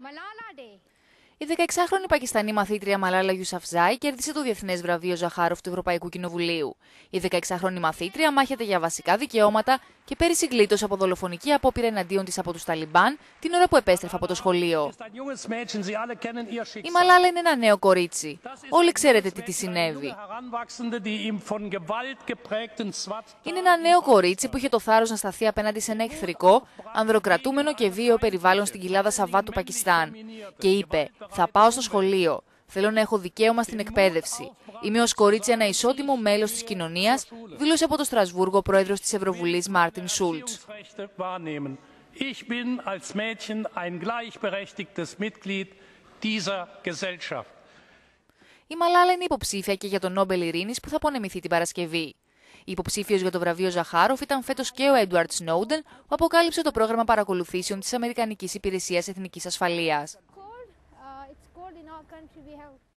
Malala Day. Η 16χρονη Πακιστανή μαθήτρια Μαλάλα Γιουσαφζάη κέρδισε το Διεθνές Βραβείο Ζαχάροφ του Ευρωπαϊκού Κοινοβουλίου. Η 16χρονη μαθήτρια μάχεται για βασικά δικαιώματα και πέρυσι γλίτωσε από δολοφονική απόπειρα εναντίον της από τους Ταλιμπάν την ώρα που επέστρεφε από το σχολείο. Η Μαλάλα είναι ένα νέο κορίτσι. Όλοι ξέρετε τι της συνέβη. Είναι ένα νέο κορίτσι που είχε το θάρρος να σταθεί απέναντι σε ένα εχθρικό, ανδροκρατούμενο και βίαιο περιβάλλον στην κοιλάδα Σαββά του Πακιστάν. Και είπε: Θα πάω στο σχολείο. Θέλω να έχω δικαίωμα στην εκπαίδευση. Είμαι ως κορίτσι ένα ισότιμο μέλος της κοινωνίας, δήλωσε από το Στρασβούργο ο πρόεδρος της Ευρωβουλής Μάρτιν Σούλτς. Η Μαλάλα είναι υποψήφια και για τον Νόμπελ Ειρήνης που θα απονεμηθεί την Παρασκευή. Υποψήφιος για το βραβείο Ζαχάροφ ήταν φέτος και ο Έντουαρτ Σνόουντεν, που αποκάλυψε το πρόγραμμα παρακολουθήσεων της Αμερικανικής Υπηρεσίας Εθνικής Ασφαλείας. it's cold in our country, we have